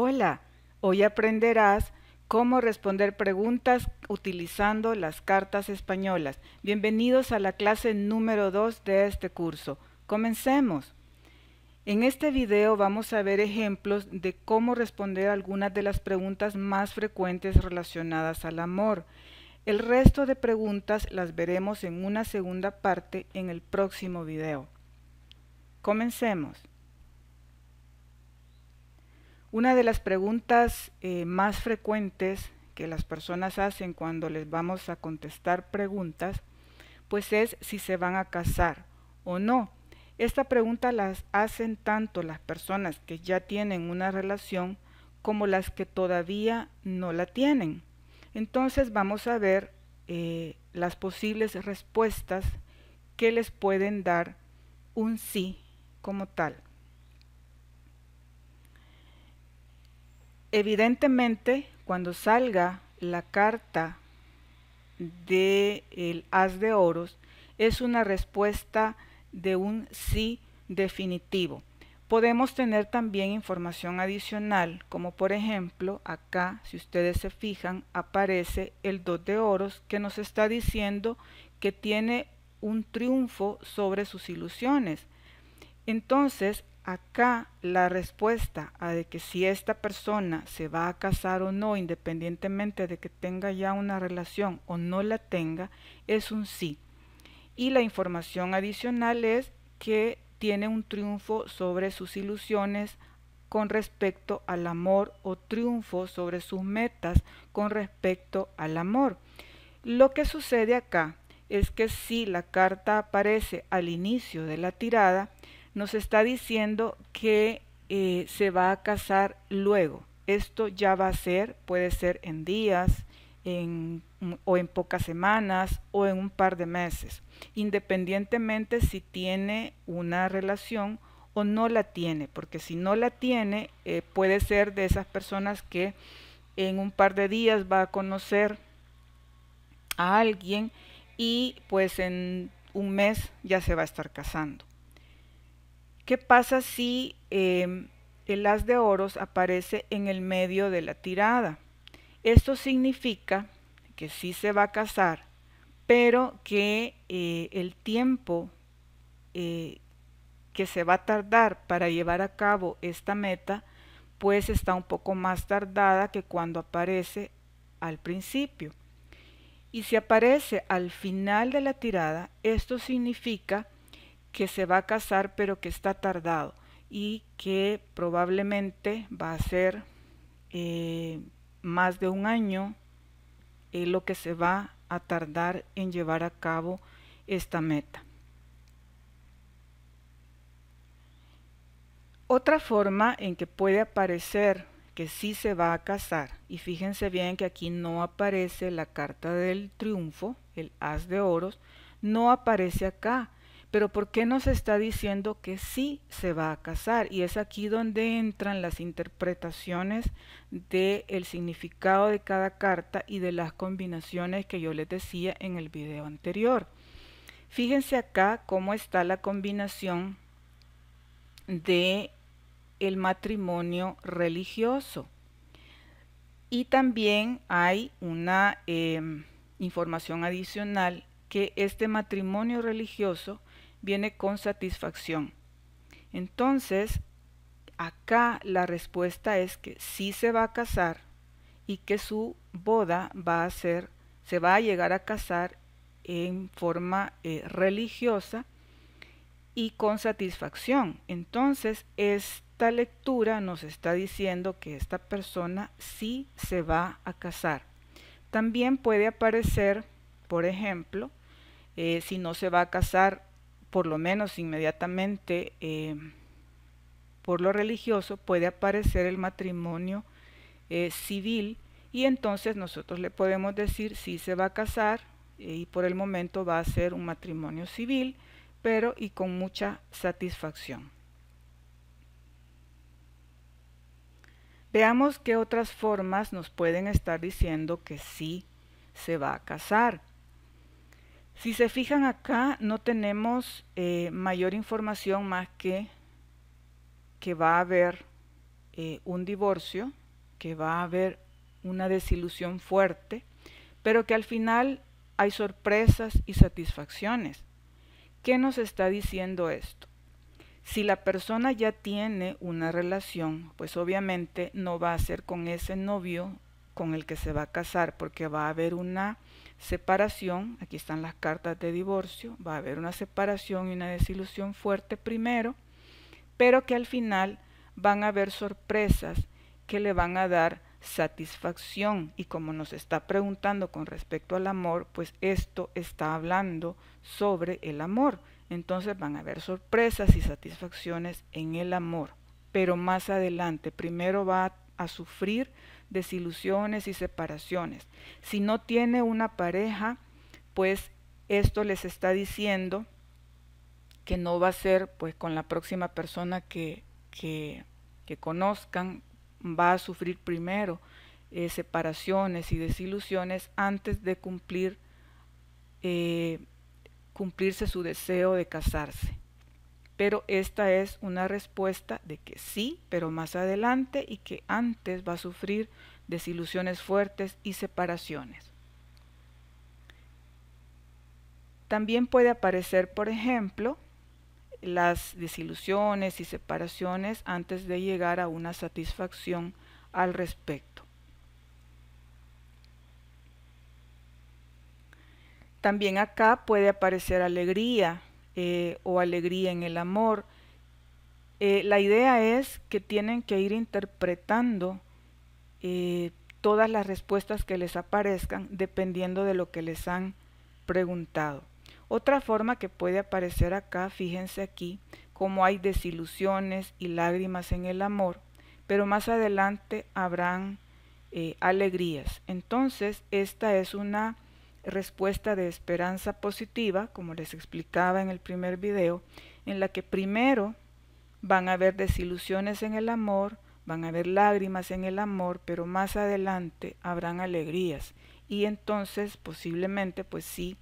Hola, hoy aprenderás cómo responder preguntas utilizando las cartas españolas. Bienvenidos a la clase número 2 de este curso. Comencemos. En este video vamos a ver ejemplos de cómo responder algunas de las preguntas más frecuentes relacionadas al amor. El resto de preguntas las veremos en una segunda parte en el próximo video. Comencemos. Una de las preguntas eh, más frecuentes que las personas hacen cuando les vamos a contestar preguntas, pues es si se van a casar o no. Esta pregunta las hacen tanto las personas que ya tienen una relación como las que todavía no la tienen. Entonces vamos a ver eh, las posibles respuestas que les pueden dar un sí como tal. Evidentemente, cuando salga la carta del el as de oros, es una respuesta de un sí definitivo. Podemos tener también información adicional, como por ejemplo, acá, si ustedes se fijan, aparece el 2 de oros que nos está diciendo que tiene un triunfo sobre sus ilusiones. Entonces, acá la respuesta a de que si esta persona se va a casar o no, independientemente de que tenga ya una relación o no la tenga, es un sí. Y la información adicional es que tiene un triunfo sobre sus ilusiones con respecto al amor o triunfo sobre sus metas con respecto al amor. Lo que sucede acá es que si la carta aparece al inicio de la tirada, nos está diciendo que eh, se va a casar luego. Esto ya va a ser, puede ser en días, en, o en pocas semanas o en un par de meses, independientemente si tiene una relación o no la tiene, porque si no la tiene, eh, puede ser de esas personas que en un par de días va a conocer a alguien y pues en un mes ya se va a estar casando. ¿Qué pasa si em, el as de oros aparece en el medio de la tirada? Esto significa que sí se va a casar, pero que eh, el tiempo eh, que se va a tardar para llevar a cabo esta meta, pues está un poco más tardada que cuando aparece al principio. Y si aparece al final de la tirada, esto significa que se va a casar pero que está tardado y que probablemente va a ser eh, más de un año lo que se va a tardar en llevar a cabo esta meta. Otra forma en que puede aparecer que sí se va a casar, y fíjense bien que aquí no aparece la carta del triunfo, el as de oros, no aparece acá, pero ¿por qué nos está diciendo que sí se va a casar? Y es aquí donde entran las interpretaciones del significado de cada carta y de las combinaciones que yo les decía en el video anterior. Fíjense acá cómo está la combinación de el matrimonio religioso. Y también hay una em, información adicional que este matrimonio religioso viene con satisfacción. Entonces, acá la respuesta es que sí se va a casar y que su boda va a ser, se va a llegar a casar en forma eh, religiosa y con satisfacción. Entonces, esta lectura nos está diciendo que esta persona sí se va a casar. También puede aparecer, por ejemplo, eh, si no se va a casar por lo menos inmediatamente eh, por lo religioso, puede aparecer el matrimonio eh, civil y entonces nosotros le podemos decir si se va a casar eh, y por el momento va a ser un matrimonio civil, pero y con mucha satisfacción. Veamos qué otras formas nos pueden estar diciendo que sí se va a casar. Si se fijan acá, no tenemos eh, mayor información más que que va a haber eh, un divorcio, que va a haber una desilusión fuerte, pero que al final hay sorpresas y satisfacciones. ¿Qué nos está diciendo esto? Si la persona ya tiene una relación, pues obviamente no va a ser con ese novio con el que se va a casar, porque va a haber una separación, aquí están las cartas de divorcio, va a haber una separación y una desilusión fuerte primero, pero que al final van a haber sorpresas que le van a dar satisfacción y como nos está preguntando con respecto al amor, pues esto está hablando sobre el amor. Entonces van a haber sorpresas y satisfacciones en el amor, pero más adelante primero va a sufrir desilusiones y separaciones. Si no tiene una pareja, pues esto les está diciendo que no va a ser pues con la próxima persona que, que, conozcan, va a sufrir primero eh, separaciones y desilusiones antes de cumplir eh, cumplirse su deseo de casarse. Pero esta es una respuesta de que sí, pero más adelante y que antes va a sufrir desilusiones fuertes y separaciones. También puede aparecer, por ejemplo, las desilusiones y separaciones antes de llegar a una satisfacción al respecto. También acá puede aparecer alegría eh, o alegría en el amor. Eh, la idea es que tienen que ir interpretando eh, todas las respuestas que les aparezcan dependiendo de lo que les han preguntado. Otra forma que puede aparecer acá, fíjense aquí, como hay desilusiones y lágrimas en el amor, pero más adelante habrán alegrías. Entonces, esta es una respuesta de esperanza positiva, como les explicaba en el primer video, en la que primero van a haber desilusiones en el amor, van a haber lágrimas en el amor, pero más adelante habrán alegrías y entonces posiblemente pues sí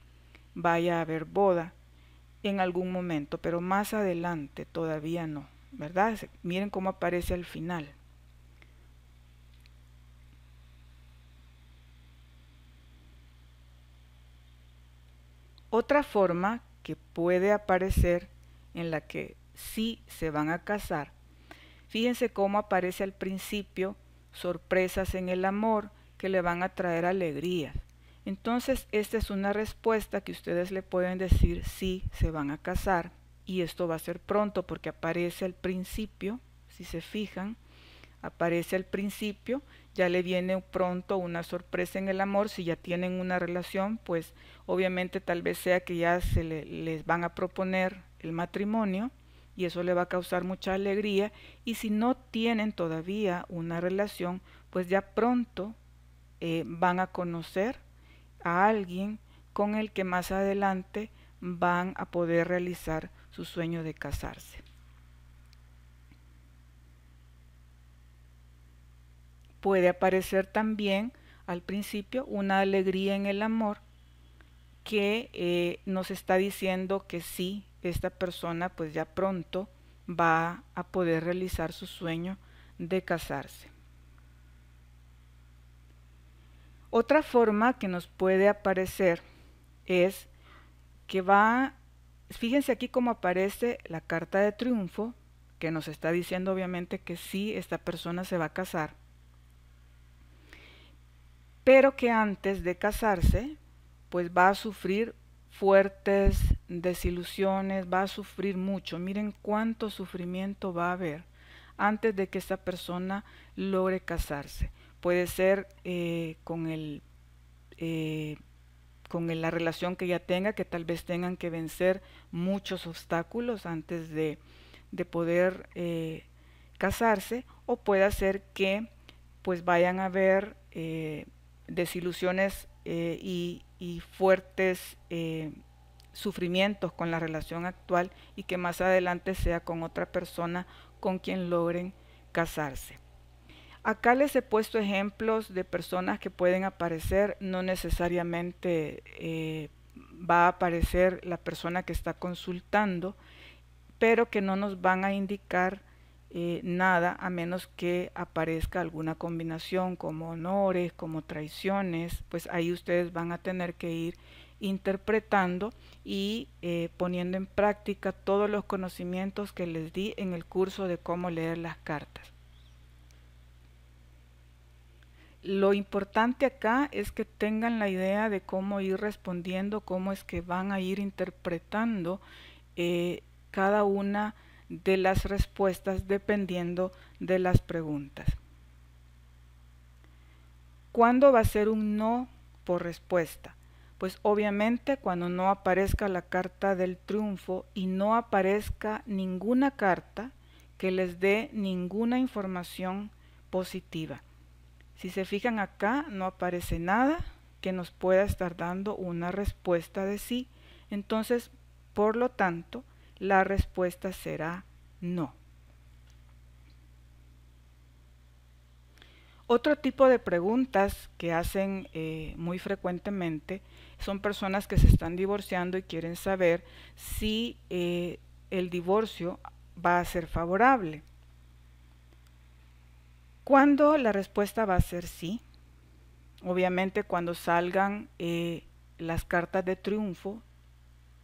vaya a haber boda en algún momento, pero más adelante todavía no, ¿verdad? Miren cómo aparece al final. Otra forma que puede aparecer en la que sí se van a casar, fíjense cómo aparece al principio sorpresas en el amor que le van a traer alegrías. Entonces, esta es una respuesta que ustedes le pueden decir si se van a casar y esto va a ser pronto porque aparece al principio, si se fijan, aparece al principio, ya le viene pronto una sorpresa en el amor, si ya tienen una relación, pues obviamente tal vez sea que ya se les van a proponer el matrimonio y eso le va a causar mucha alegría y si no tienen todavía una relación, pues ya pronto eh, van a conocer a alguien con el que más adelante van a poder realizar su sueño de casarse. Puede aparecer también al principio una alegría en el amor que eh, nos está diciendo que sí, esta persona pues ya pronto va a poder realizar su sueño de casarse. Otra forma que nos puede aparecer es que va, fíjense aquí cómo aparece la carta de triunfo, que nos está diciendo obviamente que sí, esta persona se va a casar pero que antes de casarse, pues va a sufrir fuertes desilusiones, va a sufrir mucho. Miren cuánto sufrimiento va a haber antes de que esta persona logre casarse. Puede ser eh, con el eh, con la relación que ya tenga, que tal vez tengan que vencer muchos obstáculos antes de, poder eh, casarse, o puede ser que pues vayan a ver desilusiones eh, y, fuertes eh, sufrimientos con la relación actual y que más adelante sea con otra persona con quien logren casarse. Acá les he puesto ejemplos de personas que pueden aparecer, no necesariamente eh, va a aparecer la persona que está consultando, pero que no nos van a indicar eh, nada a menos que aparezca alguna combinación como honores, como traiciones, pues ahí ustedes van a tener que ir interpretando y eh, poniendo en práctica todos los conocimientos que les di en el curso de cómo leer las cartas. Lo importante acá es que tengan la idea de cómo ir respondiendo, cómo es que van a ir interpretando eh, cada una de las respuestas dependiendo de las preguntas. ¿Cuándo va a ser un no por respuesta? Pues obviamente cuando no aparezca la carta del triunfo y no aparezca ninguna carta que les dé ninguna información positiva. Si se fijan acá no aparece nada que nos pueda estar dando una respuesta de sí. Entonces, por lo tanto, la respuesta será no. Otro tipo de preguntas que hacen eh, muy frecuentemente son personas que se están divorciando y quieren saber si eh, el divorcio va a ser favorable. ¿Cuándo la respuesta va a ser sí? Obviamente cuando salgan eh, las cartas de triunfo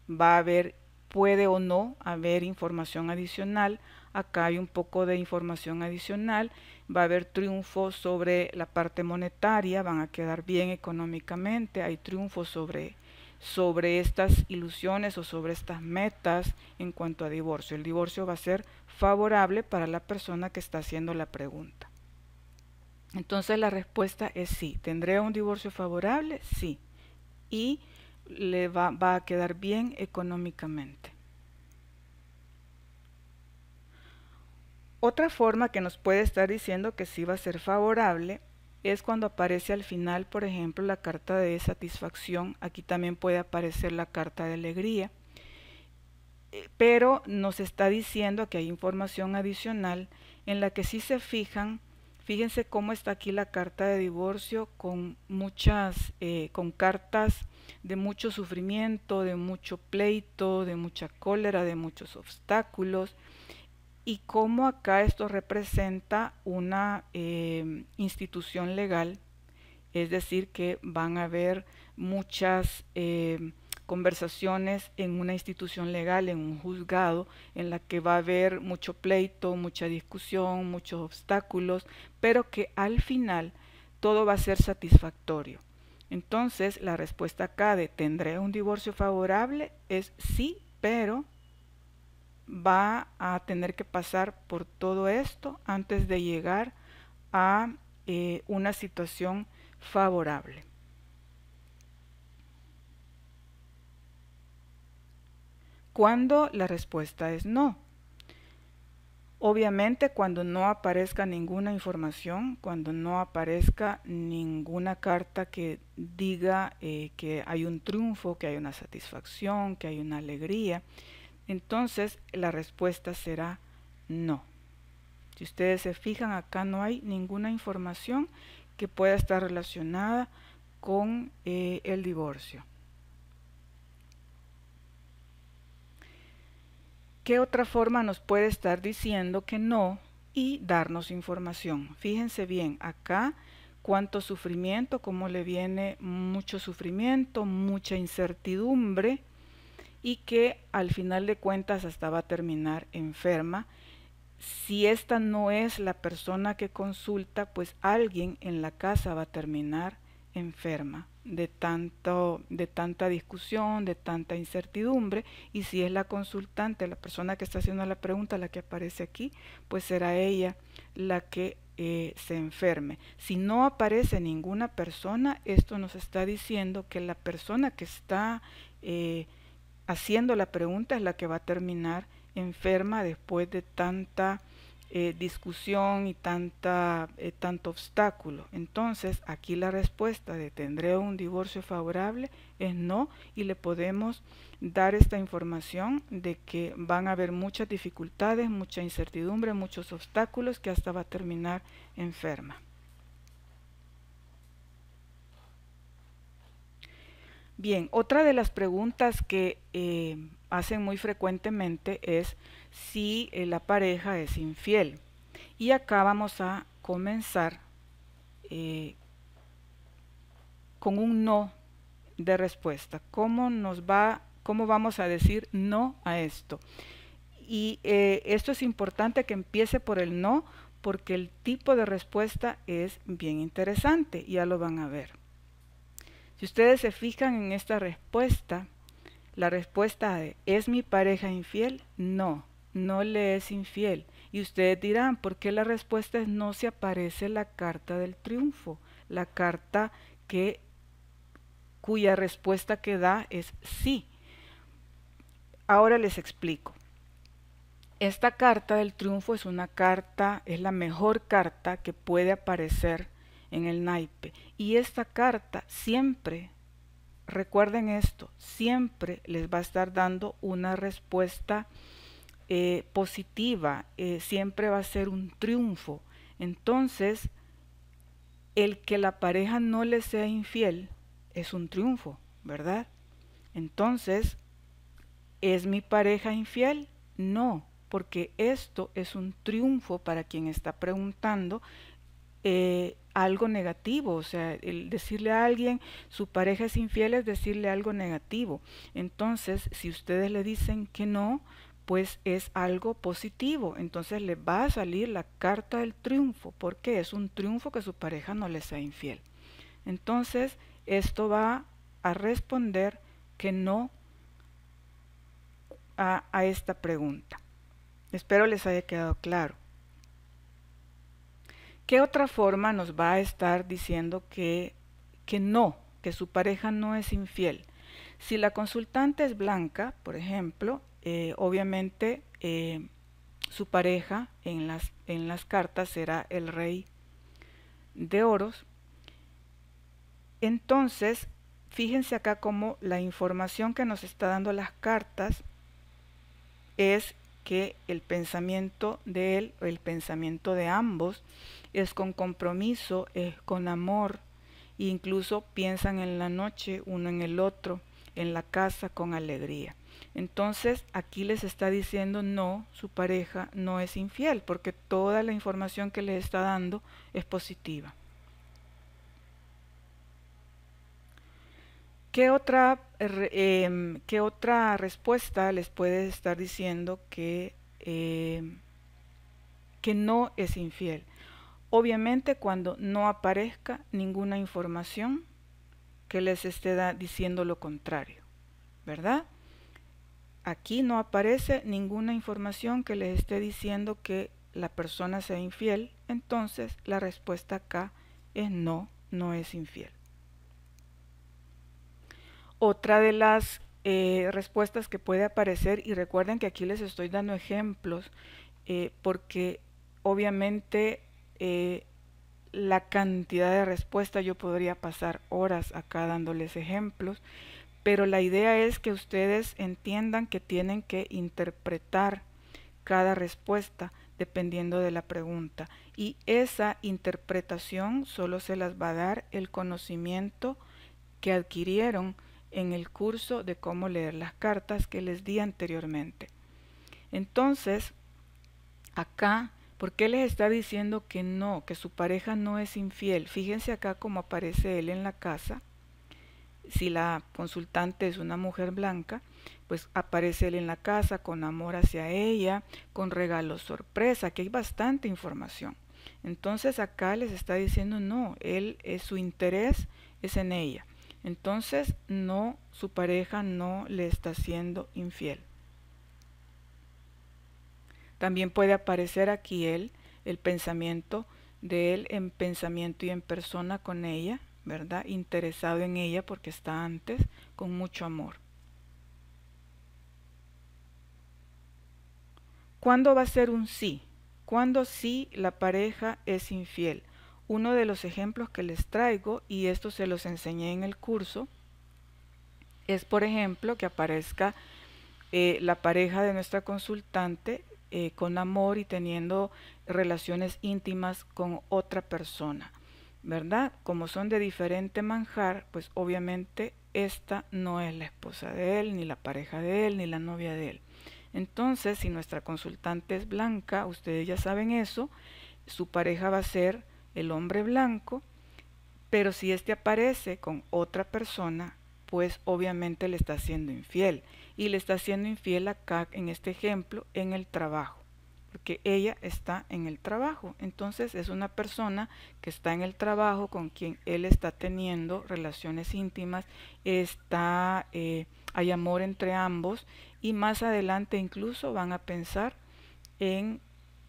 va a haber puede o no haber información adicional. Acá hay un poco de información adicional. Va a haber triunfos sobre la parte monetaria, van a quedar bien económicamente. Hay triunfos sobre, sobre estas ilusiones o sobre estas metas en cuanto a divorcio. El divorcio va a ser favorable para la persona que está haciendo la pregunta. Entonces la respuesta es sí. ¿Tendré un divorcio favorable? Sí. Y le va, a quedar bien económicamente. Otra forma que nos puede estar diciendo que sí va a ser favorable es cuando aparece al final, por ejemplo, la carta de satisfacción. Aquí también puede aparecer la carta de alegría. Eh, pero nos está diciendo que hay información adicional en la que si se fijan, fíjense cómo está aquí la carta de divorcio con muchas, eh, con cartas de mucho sufrimiento, de mucho pleito, de mucha cólera, de muchos obstáculos, y cómo acá esto representa una eh, institución legal, es decir, que van a haber muchas eh, conversaciones en una institución legal, en un juzgado, en la que va a haber mucho pleito, mucha discusión, muchos obstáculos, pero que al final todo va a ser satisfactorio. Entonces, la respuesta acá de ¿tendré un divorcio favorable? es sí, pero va a tener que pasar por todo esto antes de llegar a eh, una situación favorable. Cuando la respuesta es no. Obviamente cuando no aparezca ninguna información, cuando no aparezca ninguna carta que diga eh, que hay un triunfo, que hay una satisfacción, que hay una alegría, entonces la respuesta será no. Si ustedes se fijan, acá no hay ninguna información que pueda estar relacionada con eh, el divorcio. ¿Qué otra forma nos puede estar diciendo que no y darnos información? Fíjense bien, acá cuánto sufrimiento, cómo le viene mucho sufrimiento, mucha incertidumbre y que al final de cuentas hasta va a terminar enferma. Si esta no es la persona que consulta, pues alguien en la casa va a terminar enferma de, tanto, de tanta discusión, de tanta incertidumbre, y si es la consultante, la persona que está haciendo la pregunta, la que aparece aquí, pues será ella la que eh, se enferme. Si no aparece ninguna persona, esto nos está diciendo que la persona que está eh, haciendo la pregunta es la que va a terminar enferma después de tanta eh, discusión y tanta, eh, tanto obstáculo. Entonces, aquí la respuesta de ¿tendré un divorcio favorable? es no y le podemos dar esta información de que van a haber muchas dificultades, mucha incertidumbre, muchos obstáculos que hasta va a terminar enferma. Bien, otra de las preguntas que eh, hacen muy frecuentemente es si eh, la pareja es infiel. Y acá vamos a comenzar eh, con un no de respuesta. ¿Cómo nos va, cómo vamos a decir no a esto? Y eh, esto es importante que empiece por el no, porque el tipo de respuesta es bien interesante, ya lo van a ver. Si ustedes se fijan en esta respuesta, la respuesta de ¿es mi pareja infiel? No, no le es infiel. Y ustedes dirán, ¿por qué la respuesta es no se aparece la carta del triunfo? La carta que cuya respuesta que da es sí. Ahora les explico. Esta carta del triunfo es una carta, es la mejor carta que puede aparecer en el naipe. Y esta carta siempre, recuerden esto, siempre les va a estar dando una respuesta eh, positiva, eh, siempre va a ser un triunfo. Entonces, el que la pareja no le sea infiel es un triunfo, ¿verdad? Entonces, ¿es mi pareja infiel? No, porque esto es un triunfo para quien está preguntando eh, algo negativo, o sea, el decirle a alguien su pareja es infiel es decirle algo negativo. Entonces, si ustedes le dicen que no, pues es algo positivo. Entonces le va a salir la carta del triunfo, porque es un triunfo que su pareja no le sea infiel. Entonces, esto va a responder que no a, a esta pregunta. Espero les haya quedado claro. ¿Qué otra forma nos va a estar diciendo que, que no, que su pareja no es infiel? Si la consultante es blanca, por ejemplo, eh, obviamente eh, su pareja en las, en las cartas será el rey de oros. Entonces, fíjense acá cómo la información que nos está dando las cartas es que el pensamiento de él, el pensamiento de ambos, es con compromiso, es con amor, e incluso piensan en la noche uno en el otro, en la casa con alegría. Entonces aquí les está diciendo no, su pareja no es infiel, porque toda la información que le está dando es positiva. ¿Qué otra, em, ¿qué otra respuesta les puede estar diciendo que, em, que no es infiel? Obviamente cuando no aparezca ninguna información que les esté diciendo lo contrario, ¿verdad? Aquí no aparece ninguna información que les esté diciendo que la persona sea infiel, entonces la respuesta acá es no, no es infiel. Otra de las eh, respuestas que puede aparecer, y recuerden que aquí les estoy dando ejemplos, eh, porque obviamente eh, la cantidad de respuestas yo podría pasar horas acá dándoles ejemplos, pero la idea es que ustedes entiendan que tienen que interpretar cada respuesta dependiendo de la pregunta y esa interpretación solo se las va a dar el conocimiento que adquirieron en el curso de cómo leer las cartas que les di anteriormente. Entonces, acá, ¿por qué les está diciendo que no, que su pareja no es infiel? Fíjense acá cómo aparece él en la casa. Si la consultante es una mujer blanca, pues aparece él en la casa con amor hacia ella, con regalos sorpresa, que hay bastante información. Entonces acá les está diciendo no, él es su interés es en ella. Entonces, no, su pareja no le está siendo infiel. También puede aparecer aquí él, el pensamiento de él en pensamiento y en persona con ella, ¿verdad? Interesado en ella porque está antes, con mucho amor. ¿Cuándo va a ser un sí? ¿Cuándo sí la pareja es infiel? Uno de los ejemplos que les traigo, y esto se los enseñé en el curso, es por ejemplo que aparezca eh, la pareja de nuestra consultante eh, con amor y teniendo relaciones íntimas con otra persona, ¿verdad? Como son de diferente manjar, pues obviamente esta no es la esposa de él, ni la pareja de él, ni la novia de él. Entonces, si nuestra consultante es blanca, ustedes ya saben eso, su pareja va a ser el hombre blanco, pero si éste aparece con otra persona, pues obviamente le está siendo infiel. Y le está siendo infiel acá, en este ejemplo, en el trabajo porque ella está en el trabajo. Entonces es una persona que está en el trabajo con quien él está teniendo relaciones íntimas, está, eh, hay amor entre ambos y más adelante incluso van a pensar en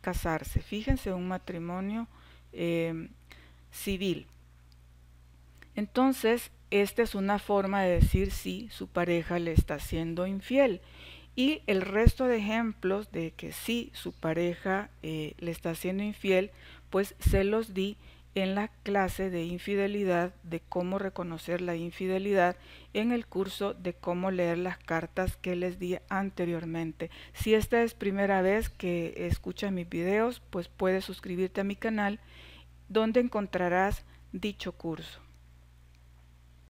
casarse. Fíjense, un matrimonio eh, civil. Entonces, esta es una forma de decir si su pareja le está siendo infiel. Y el resto de ejemplos de que sí su pareja eh, le está siendo infiel, pues se los di en la clase de infidelidad, de cómo reconocer la infidelidad, en el curso de cómo leer las cartas que les di anteriormente. Si esta es primera vez que escuchas mis videos, pues puedes suscribirte a mi canal, donde encontrarás dicho curso.